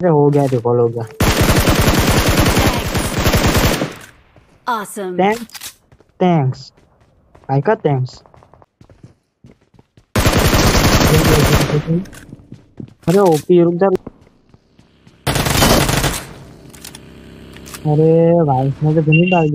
अरे हो गया देखो हो गया Awesome. thanks thanks i got thanks अरे ओपी रुक जा अरे भाई मैंने तो नहीं डाल